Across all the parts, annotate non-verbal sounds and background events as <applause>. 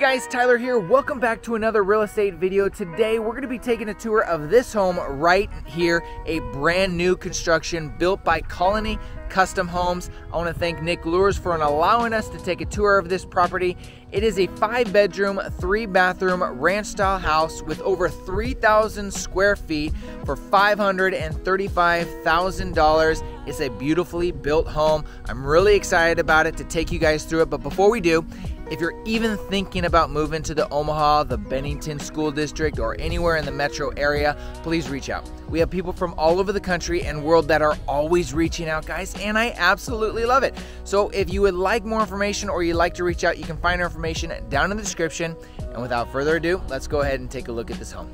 guys, Tyler here. Welcome back to another real estate video. Today we're going to be taking a tour of this home right here, a brand new construction built by Colony Custom Homes. I want to thank Nic Lurhs for allowing us to take a tour of this property. It is a five bedroom, three bathroom ranch style house with over 3,000 square feet for $535,000. It's a beautifully built home. I'm really excited about it to take you guys through it. But before we do, if you're even thinking about moving to the Omaha, the Bennington School District, or anywhere in the metro area, please reach out. We have people from all over the country and world that are always reaching out, guys, and I absolutely love it. So if you would like more information or you'd like to reach out, you can find our information down in the description. And without further ado, let's go ahead and take a look at this home.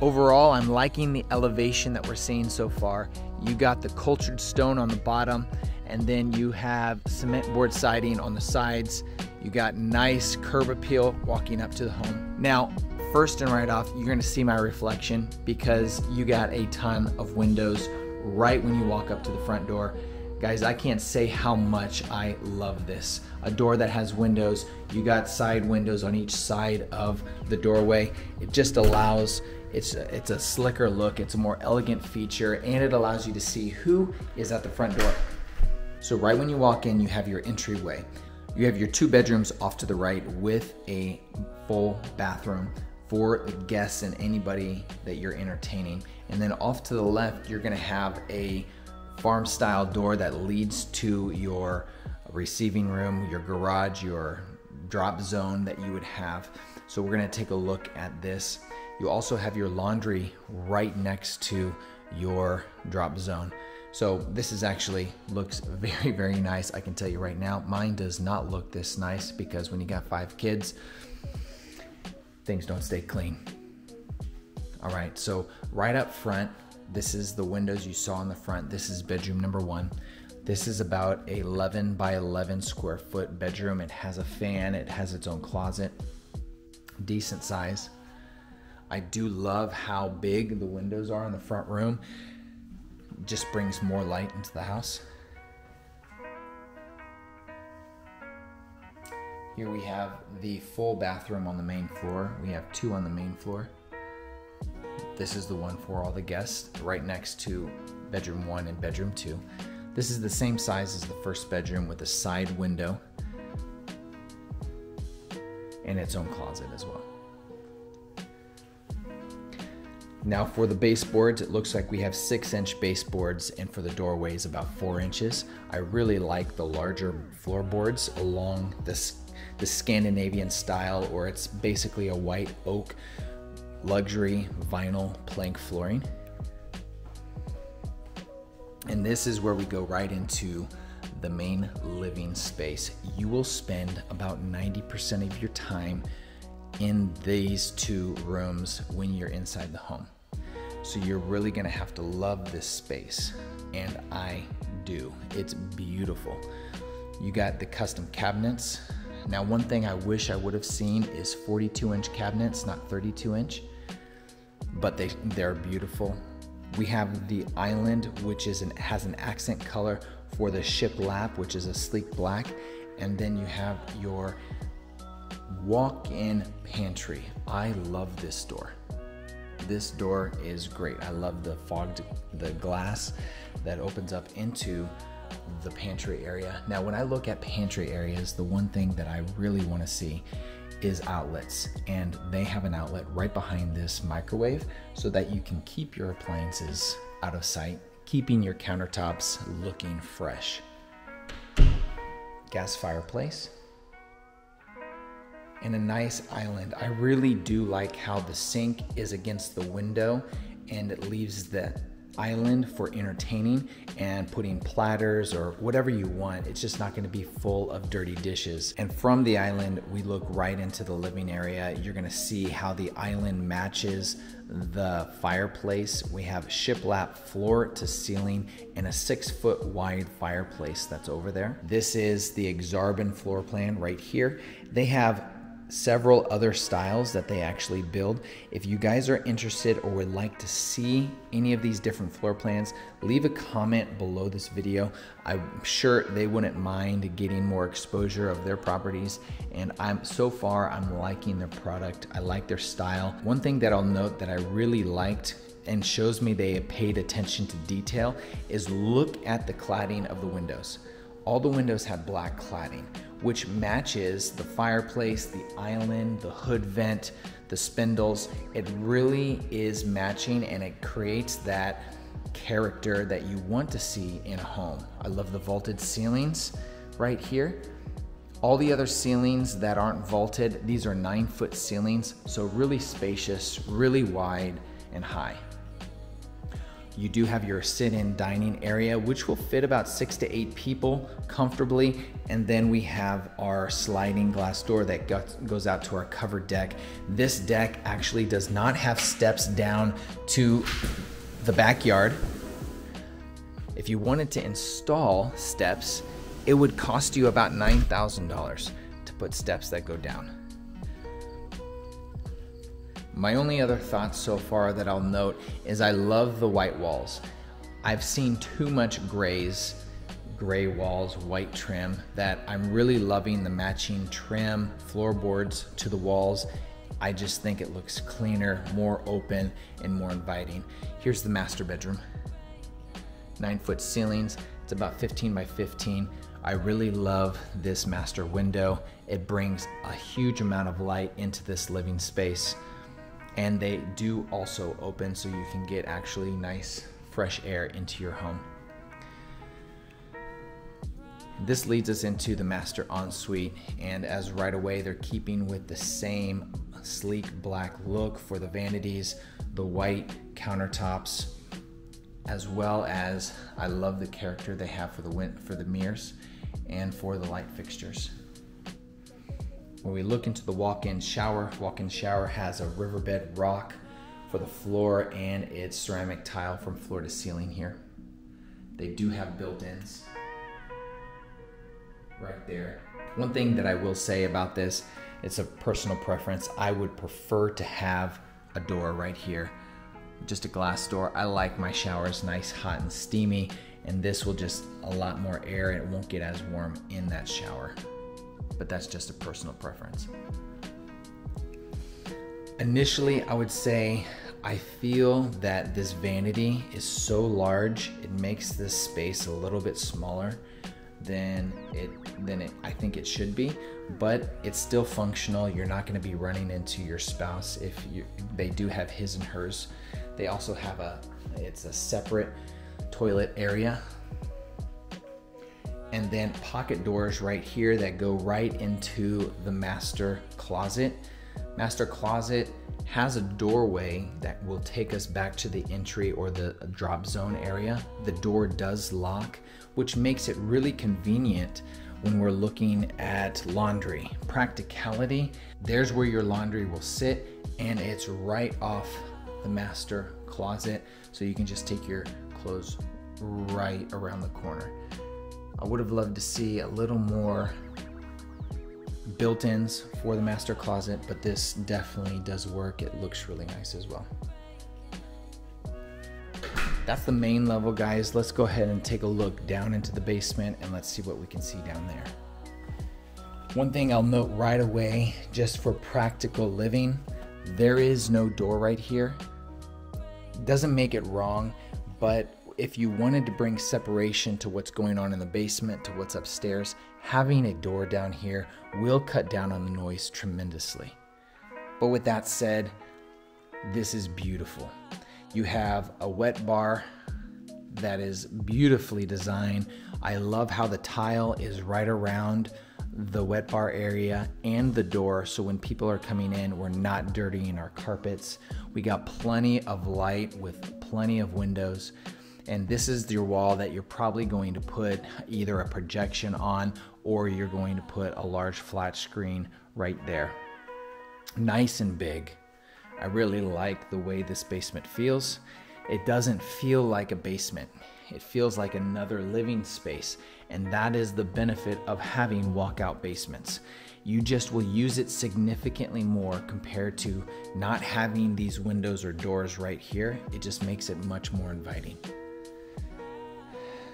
Overall, I'm liking the elevation that we're seeing so far. You got the cultured stone on the bottom and then you have cement board siding on the sides. You got nice curb appeal walking up to the home. Now, first and right off, you're gonna see my reflection because you got a ton of windows right when you walk up to the front door. Guys, I can't say how much I love this. A door that has windows, you got side windows on each side of the doorway. It just allows, it's a, it's a slicker look, it's a more elegant feature, and it allows you to see who is at the front door. So right when you walk in, you have your entryway. You have your two bedrooms off to the right with a full bathroom for the guests and anybody that you're entertaining. And then off to the left, you're gonna have a farm style door that leads to your receiving room, your garage, your drop zone that you would have. So we're gonna take a look at this. You also have your laundry right next to your drop zone. So this is actually looks <laughs> very, very nice. I can tell you right now, mine does not look this nice because when you got five kids, things don't stay clean. All right, so right up front, this is the windows you saw in the front. This is bedroom number one. This is about 11 by 11 square foot bedroom. It has a fan, it has its own closet, decent size. I do love how big the windows are in the front room just brings more light into the house. Here we have the full bathroom on the main floor. We have two on the main floor. This is the one for all the guests, right next to bedroom one and bedroom two. This is the same size as the first bedroom with a side window and its own closet as well. Now for the baseboards, it looks like we have six inch baseboards and for the doorways about four inches. I really like the larger floorboards along this, the Scandinavian style or it's basically a white oak luxury vinyl plank flooring. And this is where we go right into the main living space. You will spend about 90% of your time in these two rooms when you're inside the home. So you're really gonna have to love this space. And I do. It's beautiful. You got the custom cabinets. Now, one thing I wish I would have seen is 42 inch cabinets, not 32 inch, but they, they're beautiful. We have the island, which is an, has an accent color for the shiplap, which is a sleek black. And then you have your walk-in pantry. I love this door. This door is great. I love the fogged, the glass that opens up into the pantry area. Now, when I look at pantry areas, the one thing that I really want to see is outlets and they have an outlet right behind this microwave so that you can keep your appliances out of sight, keeping your countertops looking fresh. Gas fireplace and a nice island. I really do like how the sink is against the window and it leaves the island for entertaining and putting platters or whatever you want. It's just not gonna be full of dirty dishes. And from the island, we look right into the living area. You're gonna see how the island matches the fireplace. We have shiplap floor to ceiling and a six foot wide fireplace that's over there. This is the Aksarben floor plan right here. They have several other styles that they actually build. If you guys are interested or would like to see any of these different floor plans, leave a comment below this video. I'm sure they wouldn't mind getting more exposure of their properties. And I'm so far, I'm liking their product. I like their style. One thing that I'll note that I really liked and shows me they paid attention to detail is look at the cladding of the windows. All the windows have black cladding, which matches the fireplace, the island, the hood vent, the spindles. It really is matching and it creates that character that you want to see in a home. I love the vaulted ceilings right here. All the other ceilings that aren't vaulted, these are nine foot ceilings, so really spacious, really wide and high. You do have your sit-in dining area, which will fit about six to eight people comfortably. And then we have our sliding glass door that goes out to our covered deck. This deck actually does not have steps down to the backyard. If you wanted to install steps, it would cost you about $9,000 to put steps that go down. My only other thoughts so far that I'll note is I love the white walls. I've seen too much grays, gray walls, white trim, that I'm really loving the matching trim floorboards to the walls. I just think it looks cleaner, more open, and more inviting. Here's the master bedroom. Nine foot ceilings, it's about 15 by 15. I really love this master window. It brings a huge amount of light into this living space and they do also open so you can get actually nice fresh air into your home. This leads us into the master ensuite, and as right away they're keeping with the same sleek black look for the vanities, the white countertops, as well as I love the character they have for the for the mirrors and for the light fixtures. When we look into the walk-in shower, walk-in shower has a riverbed rock for the floor and it's ceramic tile from floor to ceiling here. They do have built-ins right there. One thing that I will say about this, it's a personal preference. I would prefer to have a door right here, just a glass door. I like my showers nice, hot, and steamy, and this will just a lot more air and it won't get as warm in that shower but that's just a personal preference. Initially, I would say I feel that this vanity is so large, it makes this space a little bit smaller than it than it I think it should be, but it's still functional. You're not going to be running into your spouse if you they do have his and hers. They also have a it's a separate toilet area and then pocket doors right here that go right into the master closet. Master closet has a doorway that will take us back to the entry or the drop zone area. The door does lock, which makes it really convenient when we're looking at laundry. Practicality, there's where your laundry will sit and it's right off the master closet. So you can just take your clothes right around the corner. I would have loved to see a little more built-ins for the master closet, but this definitely does work. It looks really nice as well. That's the main level, guys. Let's go ahead and take a look down into the basement and let's see what we can see down there. One thing I'll note right away, just for practical living, there is no door right here. Doesn't make it wrong, but if you wanted to bring separation to what's going on in the basement to what's upstairs, having a door down here will cut down on the noise tremendously. But with that said, this is beautiful. You have a wet bar that is beautifully designed. I love how the tile is right around the wet bar area and the door so when people are coming in we're not dirtying our carpets we got plenty of light with plenty of windows and this is your wall that you're probably going to put either a projection on or you're going to put a large flat screen right there. Nice and big. I really like the way this basement feels. It doesn't feel like a basement. It feels like another living space. And that is the benefit of having walkout basements. you just will use it significantly more compared to not having these windows or doors right here. It just makes it much more inviting.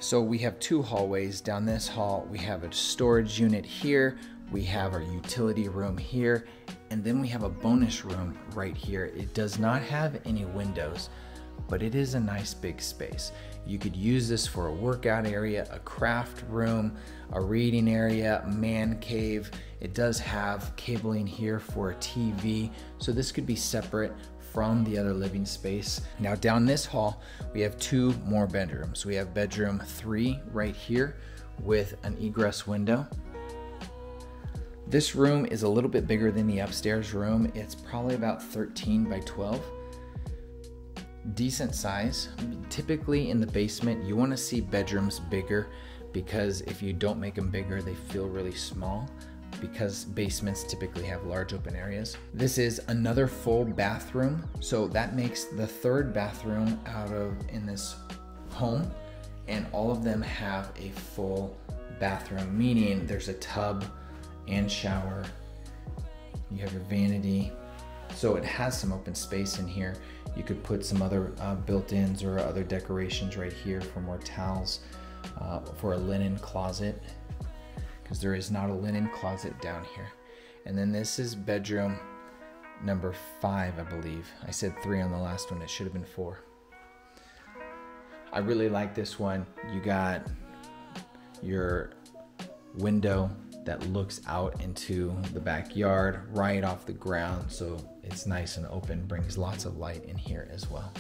So we have two hallways down this hall. We have a storage unit here. We have our utility room here. And then we have a bonus room right here. It does not have any windows, but it is a nice big space. You could use this for a workout area, a craft room, a reading area, man cave. It does have cabling here for a TV. So this could be separate from the other living space. Now down this hall, we have two more bedrooms. We have bedroom three right here with an egress window. This room is a little bit bigger than the upstairs room. It's probably about 13 by 12. Decent size. Typically in the basement, you wanna see bedrooms bigger because if you don't make them bigger, they feel really small because basements typically have large open areas. This is another full bathroom. So that makes the third bathroom out of in this home and all of them have a full bathroom, meaning there's a tub and shower. You have your vanity. So it has some open space in here. You could put some other uh, built-ins or other decorations right here for more towels, uh, for a linen closet because there is not a linen closet down here. And then this is bedroom number five, I believe. I said three on the last one, it should have been four. I really like this one. You got your window that looks out into the backyard right off the ground. So it's nice and open, brings lots of light in here as well.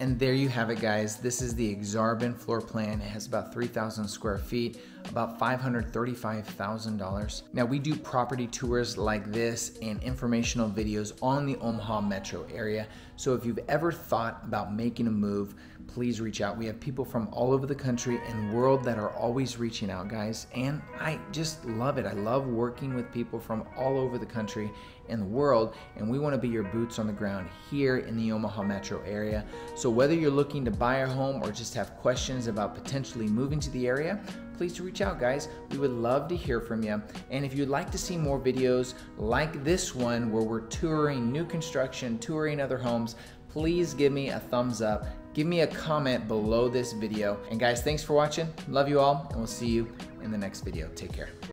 And there you have it guys. This is the Aksarben floor plan. It has about 3,000 square feet, about $535,000. Now we do property tours like this and informational videos on the Omaha metro area. So if you've ever thought about making a move, please reach out. We have people from all over the country and world that are always reaching out, guys. And I just love it. I love working with people from all over the country and the world. And we want to be your boots on the ground here in the Omaha metro area. So whether you're looking to buy a home or just have questions about potentially moving to the area, please reach out, guys. We would love to hear from you. And if you'd like to see more videos like this one where we're touring new construction, touring other homes, please give me a thumbs up give me a comment below this video. And guys, thanks for watching. Love you all, and we'll see you in the next video. Take care.